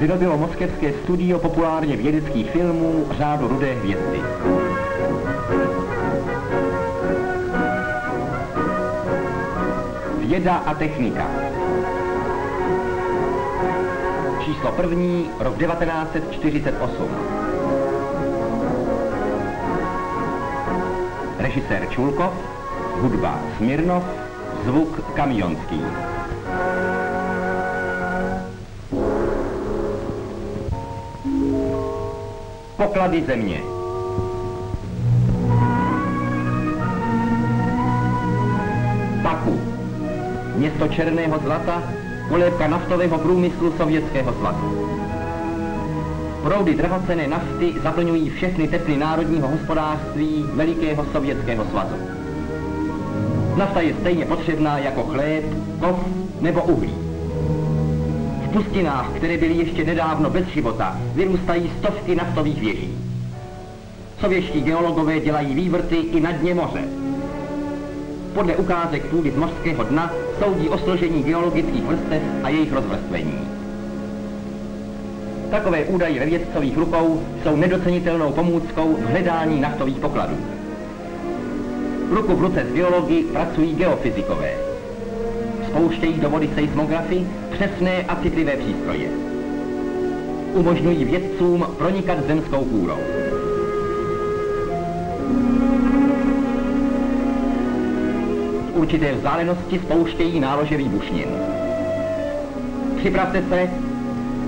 vyrobilo moskevské studio populárně vědeckých filmů řádu Rudé hvězdy. Věda a technika. Číslo první, rok 1948. Režisér Čulkov, hudba Smirnov, zvuk Kamionský. Poklady země. Baku. Město černého zlata, kolébka naftového průmyslu Sovětského svazu. Proudy drahocené nafty zaplňují všechny tepny národního hospodářství Velikého Sovětského svazu. Nafta je stejně potřebná jako chléb, kov nebo uhlí pustinách, které byly ještě nedávno bez života, vyrůstají stovky naftových věží. Sovětští geologové dělají vývrty i na dně moře. Podle ukázek půdy z mořského dna soudí o složení geologických vrstev a jejich rozvrstvení. Takové údaje ve vědcových rukou jsou nedocenitelnou pomůckou v hledání naftových pokladů. Ruku v ruce s geology pracují geofyzikové. Spouštějí do vody seismografy přesné a citlivé přístroje. Umožňují vědcům pronikat zemskou kůrou. V určité vzdálenosti spouštějí nálože výbušnin. Připravte se.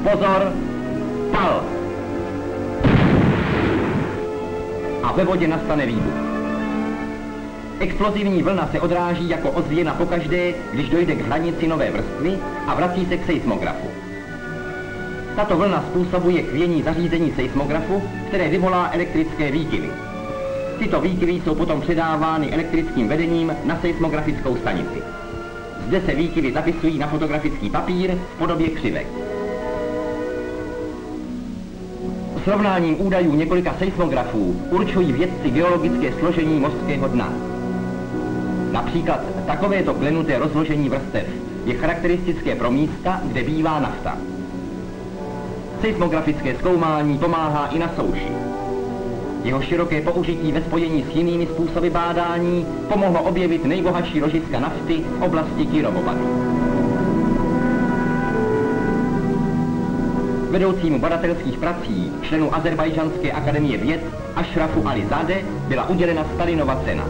Pozor. Pal. A ve vodě nastane výbuch. Explozivní vlna se odráží jako ozvěna pokaždé, když dojde k hranici nové vrstvy a vrací se k seismografu. Tato vlna způsobuje kvění zařízení seismografu, které vyvolá elektrické výkyvy. Tyto výkyvy jsou potom předávány elektrickým vedením na seismografickou stanici. Zde se výkyvy zapisují na fotografický papír v podobě křivek. Srovnáním údajů několika seismografů určují vědci geologické složení mořského dna. Například takovéto klenuté rozložení vrstev je charakteristické pro místa, kde bývá nafta. Seismografické zkoumání pomáhá i na souši. Jeho široké použití ve spojení s jinými způsoby bádání pomohlo objevit nejbohatší ložiska nafty v oblasti Kirovobadu. Vedoucímu badatelských prací, členu Azerbajžanské akademie věd Ašrafu Ali Zade byla udělena Stalinova cena.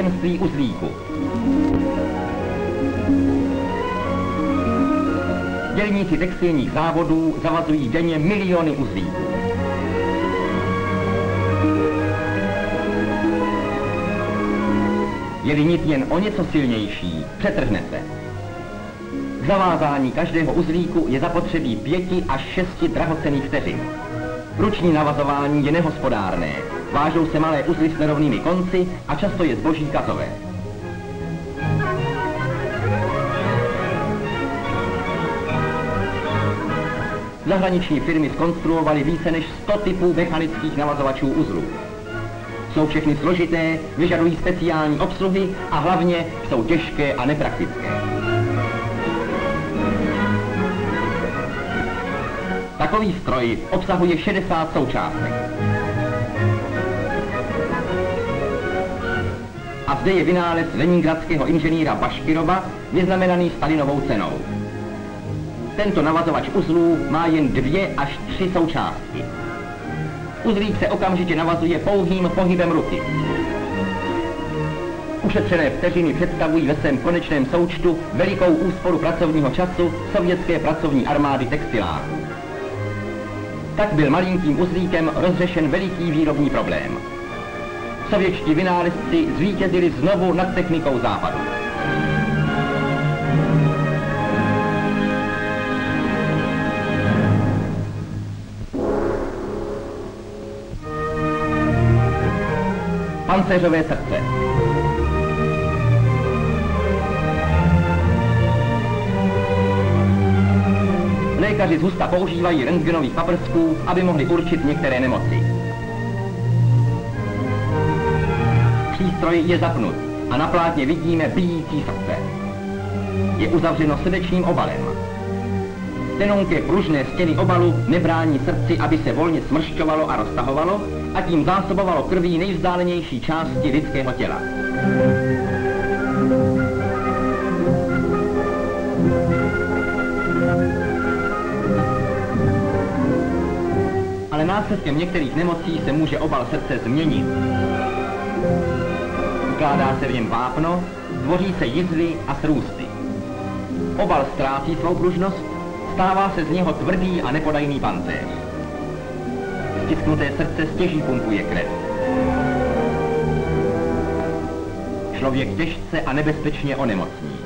Tajemství uzlíku. Dělníci textilních závodů zavazují denně miliony uzlíků. Je-li nit jen o něco silnější, přetrhnete. K zavázání každého uzlíku je zapotřebí pěti až šesti drahocených vteřin. Ruční navazování je nehospodárné, Vážou se malé uzly s nerovnými konci a často je zboží katové. Zahraniční firmy skonstruovaly více než 100 typů mechanických navazovačů uzlů. Jsou všechny složité, vyžadují speciální obsluhy a hlavně jsou těžké a nepraktické. Takový stroj obsahuje 60 součástek. A zde je vynález leningradského inženýra Baškirova vyznamenaný Stalinovou cenou. Tento navazovač uzlů má jen dvě až tři součástky. Uzlík se okamžitě navazuje pouhým pohybem ruky. Ušetřené vteřiny představují ve svém konečném součtu velikou úsporu pracovního času sovětské pracovní armády textilářů. Tak byl malinkým uzlíkem rozřešen veliký výrobní problém sovětští vynálezci zvítězili znovu nad technikou západu. Pancéřové srdce. Lékaři zhusta používají rentgenových paprsků, aby mohli určit některé nemoci. Přístroj je zapnut a na plátně vidíme bijící srdce. Je uzavřeno srdečním obalem. Tenonké pružné stěny obalu nebrání srdci, aby se volně smršťovalo a roztahovalo a tím zásobovalo krví nejvzdálenější části lidského těla. Ale následkem některých nemocí se může obal srdce změnit. Ukládá se v něm vápno, tvoří se jizvy a srůsty. Obal ztrácí svou pružnost, stává se z něho tvrdý a nepodajný pancéř. Stisknuté srdce stěží pumpuje krev. Člověk těžce a nebezpečně onemocní.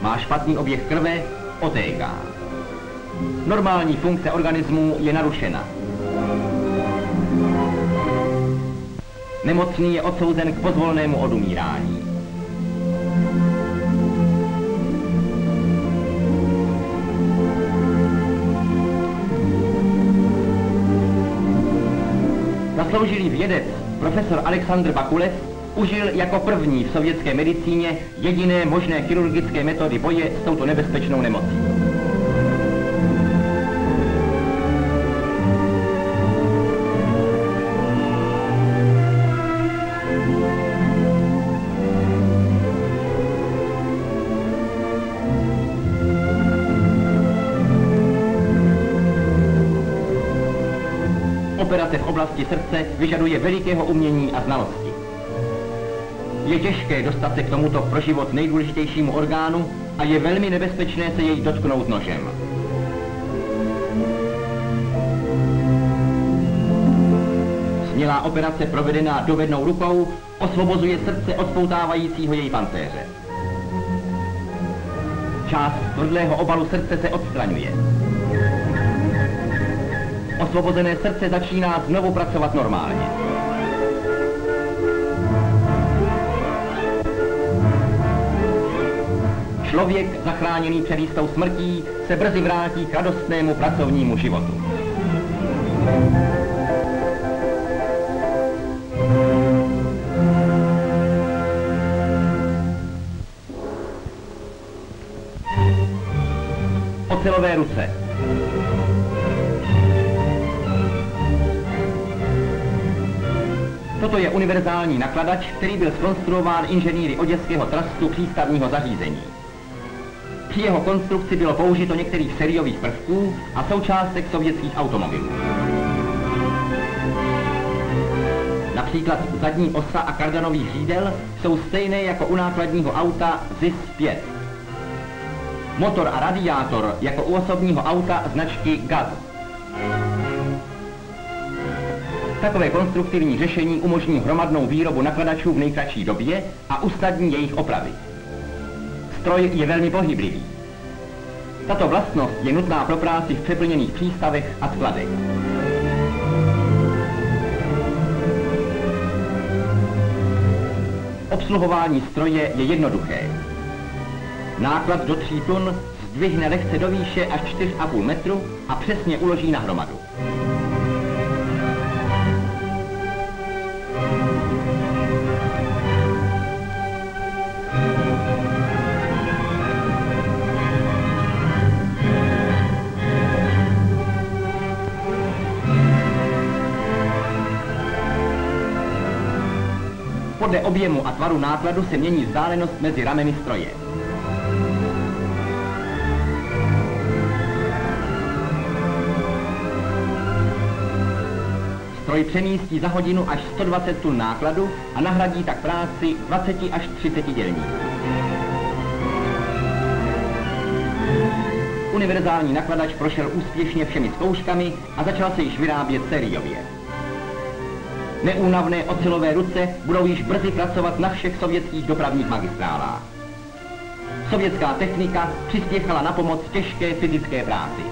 Má špatný oběh krve, otéká. Normální funkce organismu je narušena. Nemocný je odsouzen k pozvolnému odumírání. Zasloužilý vědec, profesor Aleksandr Bakulev, užil jako první v sovětské medicíně jediné možné chirurgické metody boje s touto nebezpečnou nemocí. Operace v oblasti srdce vyžaduje velikého umění a znalosti. Je těžké dostat se k tomuto pro život nejdůležitějšímu orgánu a je velmi nebezpečné se jej dotknout nožem. Smělá operace provedená dovednou rukou osvobozuje srdce od spoutávajícího jej pancéře. Část tvrdlého obalu srdce se odstraňuje. Osvobozené srdce začíná znovu pracovat normálně. Člověk, zachráněný před jistou smrtí, se brzy vrátí k radostnému pracovnímu životu. Ocelové ruce. Toto je univerzální nakladač, který byl skonstruován inženýry Oděského trastu přístavního zařízení. Při jeho konstrukci bylo použito některých sériových prvků a součástek sovětských automobilů. Například zadní osa a kardanový řídel jsou stejné jako u nákladního auta ZIS-5. Motor a radiátor jako u osobního auta značky GAZ. Takové konstruktivní řešení umožní hromadnou výrobu nakladačů v nejkratší době a usnadní jejich opravy. Stroj je velmi pohyblivý. Tato vlastnost je nutná pro práci v přeplněných přístavech a skladech. Obsluhování stroje je jednoduché. Náklad do 3 tun zdvihne lehce do výše až 4,5 metru a přesně uloží na hromadu. Podle objemu a tvaru nákladu se mění vzdálenost mezi rameny stroje. Stroj přemístí za hodinu až 120 tun nákladu a nahradí tak práci 20 až 30 dělníků. Univerzální nakladač prošel úspěšně všemi zkouškami a začal se již vyrábět sériově. Neúnavné ocelové ruce budou již brzy pracovat na všech sovětských dopravních magistrálách. Sovětská technika přispěchala na pomoc těžké fyzické práci.